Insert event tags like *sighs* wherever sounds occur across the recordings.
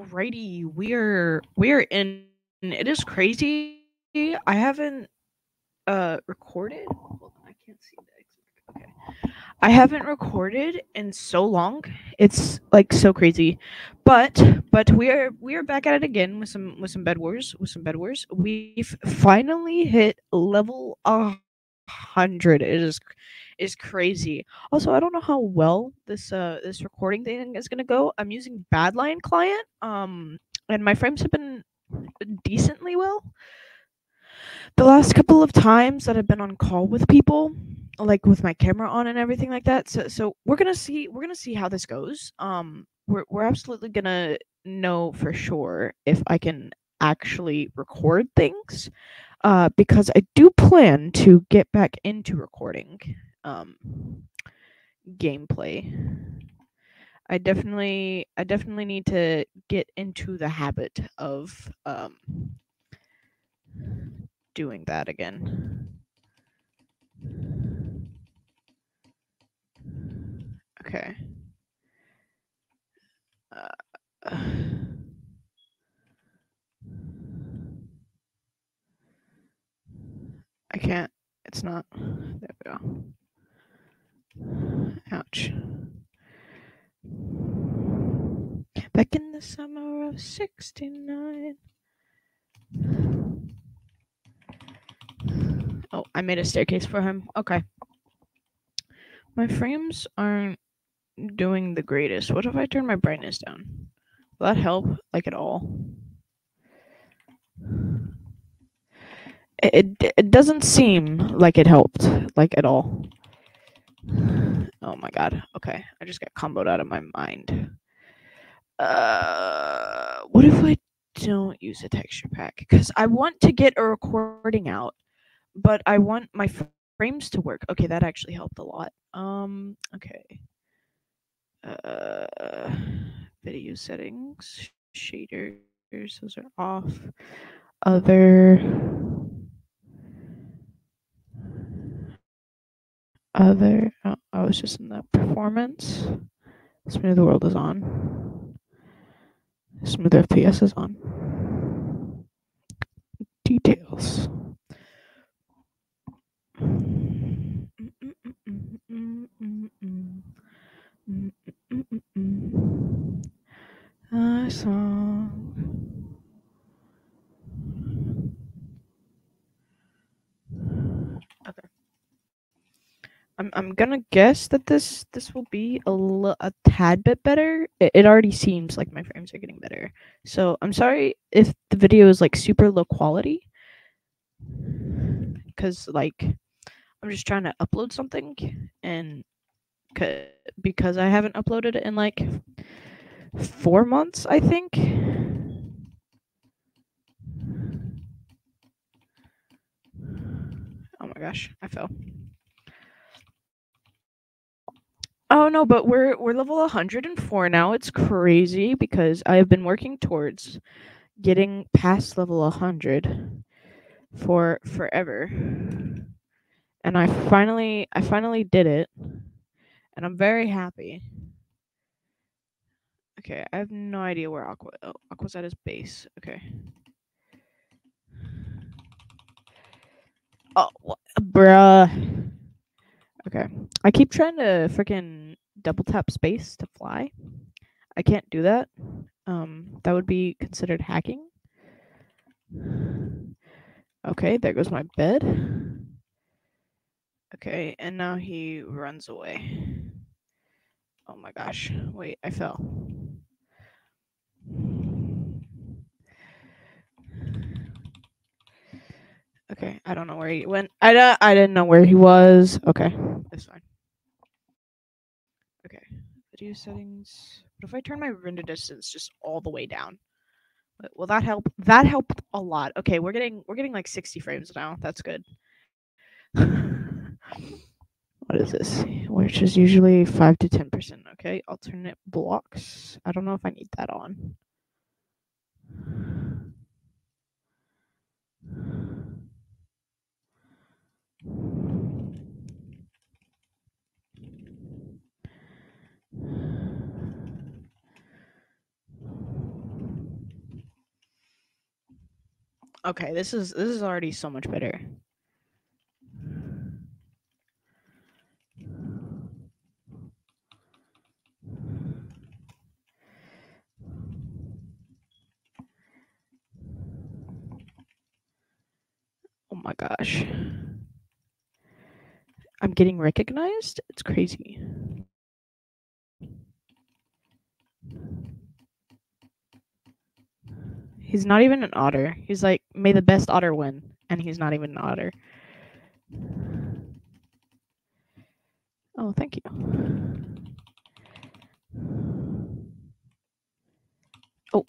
Alrighty, we're we're in. It is crazy. I haven't uh recorded. I can't see Okay, I haven't recorded in so long. It's like so crazy, but but we are we are back at it again with some with some bed wars with some bed wars. We've finally hit level a hundred. It is is crazy. Also, I don't know how well this uh this recording thing is gonna go. I'm using Badlion client, um, and my frames have been decently well. The last couple of times that I've been on call with people, like with my camera on and everything like that. So so we're gonna see we're gonna see how this goes. Um, we're we're absolutely gonna know for sure if I can actually record things uh, because I do plan to get back into recording um, gameplay. I definitely, I definitely need to get into the habit of um, doing that again. Okay. Uh, *sighs* I can't. It's not. There we go. Ouch. Back in the summer of 69. Oh, I made a staircase for him. Okay. My frames aren't doing the greatest. What if I turn my brightness down? Will that help, like, at all? It, it, it doesn't seem like it helped, like, at all. Oh my god. Okay. I just got comboed out of my mind. Uh, what if I don't use a texture pack? Because I want to get a recording out, but I want my frames to work. Okay, that actually helped a lot. Um, okay. Uh, video settings, shaders, those are off. Other other oh, I was just in the performance. Smooth the world is on. Smooth FPS is on. Details. A song. I'm gonna guess that this this will be a, l- a tad bit better. It, it already seems like my frames are getting better. So I'm sorry if the video is like super low quality, because like I'm just trying to upload something, and c- because I haven't uploaded it in like four months, I think. Oh my gosh, I fell. Oh no, but we're we're level 104 now. It's crazy because I have been working towards getting past level 100 for forever. And I finally I finally did it. And I'm very happy. Okay, I have no idea where Aqua oh, Aqua's at his base. Okay. Oh, what, bruh. Okay. I keep trying to freaking double tap space to fly. I can't do that. Um, that would be considered hacking. Okay, there goes my bed. Okay, and now he runs away. Oh my gosh. Wait, I fell. Okay, I don't know where he went. I don't, I didn't know where he was. Okay, that's fine. Okay, video settings. What if I turn my render distance just all the way down? Will that help? That helped a lot. Okay, we're getting we're getting like 60 frames now. That's good. *sighs* what is this? Which is usually 5 to 10%. Okay, alternate blocks. I don't know if I need that on. Okay, this is this is already so much better. Oh my gosh. Getting recognized? It's crazy. He's not even an otter. He's like, may the best otter win. And he's not even an otter. Oh, thank you. Oh.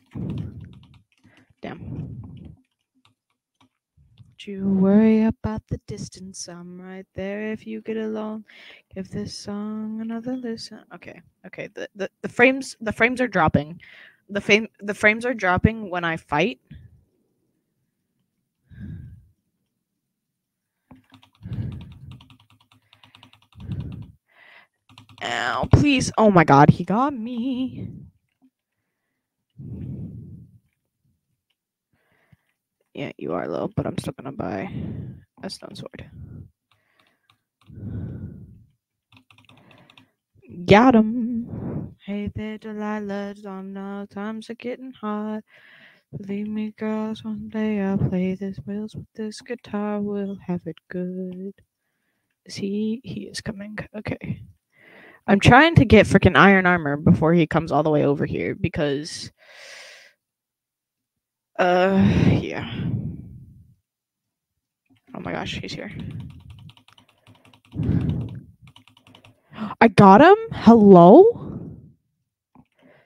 Damn. You worry about the distance. I'm right there if you get along. Give this song another listen. Okay. Okay. The, the, the frames the frames are dropping the frame the frames are dropping when I fight. Ow, please. Oh my god, he got me. Yeah, you are low, but I'm still gonna buy a stone sword. Got him. Hey there, Delilah. I know times are getting hard. Believe me, girls, one day I'll play this wheels with this guitar. We'll have it good. Is he? He is coming. Okay. I'm trying to get freaking iron armor before he comes all the way over here because. Uh, yeah. Oh my gosh, he's here. I got him? Hello?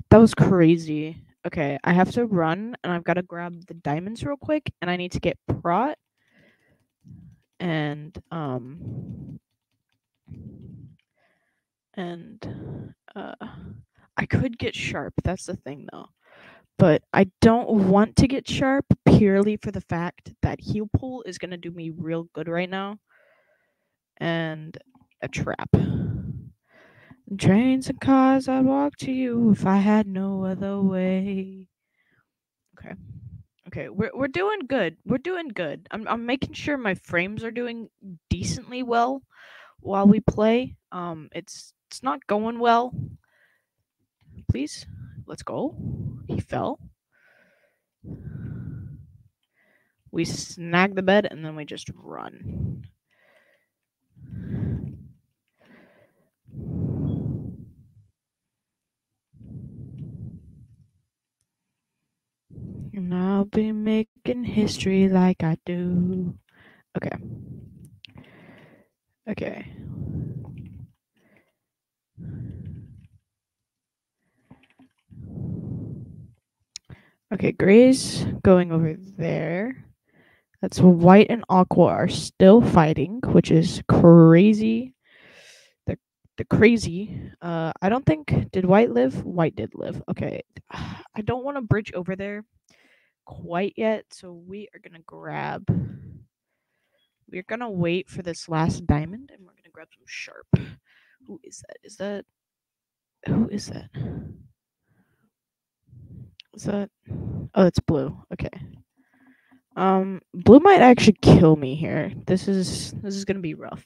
That was crazy. Okay, I have to run and I've got to grab the diamonds real quick and I need to get prot and um and uh I could get sharp. That's the thing though. But I don't want to get sharp purely for the fact that heel pull is going to do me real good right now. And a trap. Trains and cars, I'd walk to you if I had no other way. Okay. Okay, we're we're doing good. We're doing good. I'm I'm making sure my frames are doing decently well while we play. Um it's it's not going well. Please. Let's go. He fell. We snag the bed and then we just run. And I'll be making history like I do. Okay. Okay. Okay, Gray's going over there. That's White and Aqua are still fighting, which is crazy. The the crazy. Uh, I don't think did White live. White did live. Okay, I don't want to bridge over there quite yet, so we are gonna grab. We're gonna wait for this last diamond, and we're gonna grab some sharp. Who is that? Is that? Who is that? Is that? Oh, it's blue. Okay. Um, blue might actually kill me here. This is this is gonna be rough.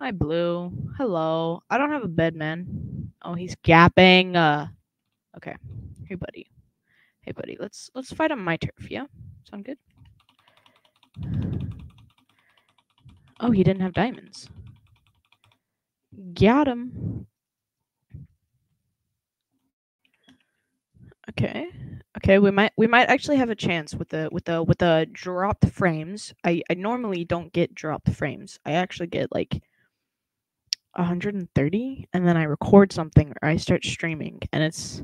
Hi, blue. Hello. I don't have a bed, man. Oh, he's gapping. Uh, okay. Hey, buddy. Hey, buddy. Let's let's fight on my turf. Yeah, sound good. Oh, he didn't have diamonds. Got him. Okay. Okay, we might we might actually have a chance with the with the with the dropped frames. I I normally don't get dropped frames. I actually get like 130 and then I record something or I start streaming and it's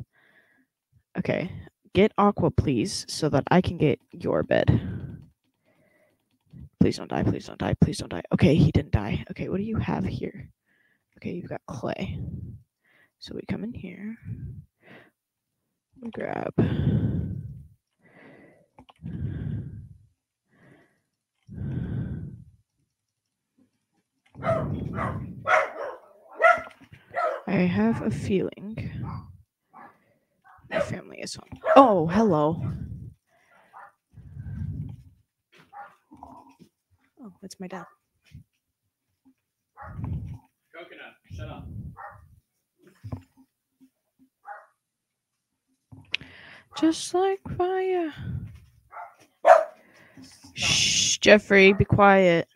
okay. Get aqua please so that I can get your bed. Please don't die, please don't die, please don't die. Okay, he didn't die. Okay, what do you have here? Okay, you've got clay. So we come in here grab. I have a feeling My family is home. Oh, hello. Oh, it's my dad. Coconut, shut up. Just like fire. Shh, Jeffrey, be quiet.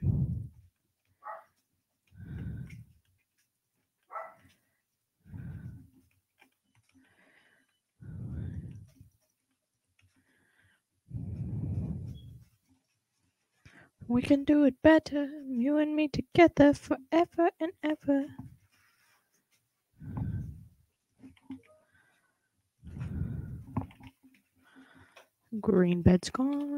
We can do it better, you and me together forever and ever. Green bed's gone.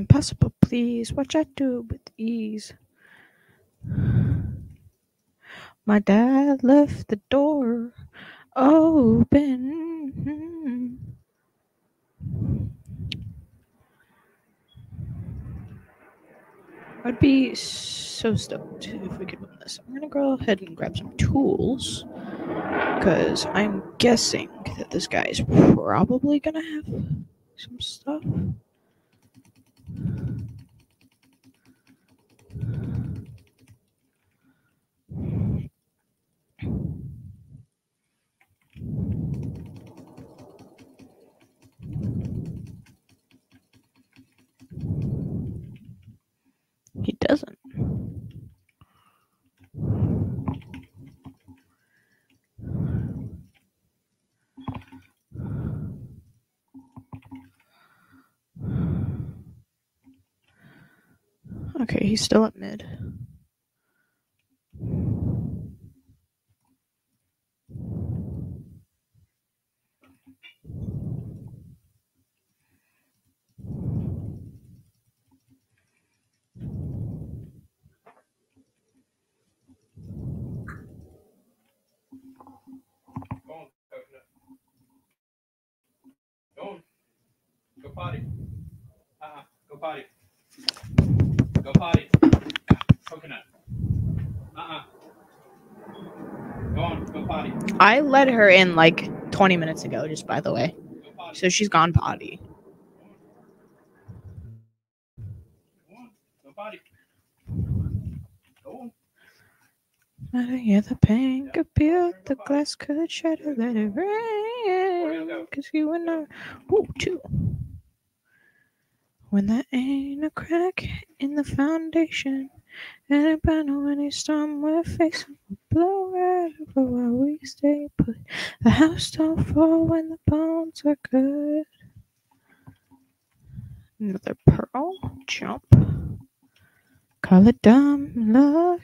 Impossible, please. Watch I do with ease. My dad left the door open. I'd be so stoked if we could win this. I'm gonna go ahead and grab some tools because I'm guessing that this guy is probably gonna have some stuff. He doesn't. Okay, he's still at mid. Go. Potty. Uh-uh. Go potty. Go potty. Coconut. Uh-uh. Go on. Go potty. I let her in like 20 minutes ago, just by the way. So she's gone potty. Go on. Go potty. Go on. I hear the pain could the glass could shatter, let it rain. Cause you and I, ooh, two. When there ain't a crack in the foundation, and a panel any storm we're facing will blow right over while we stay put. The house don't fall when the bones are good. Another pearl, jump. Call it dumb luck.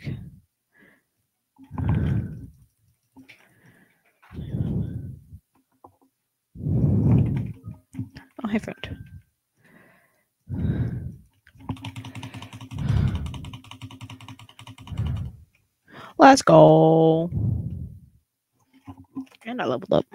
Oh, hi, friend. Let's go. And I leveled up.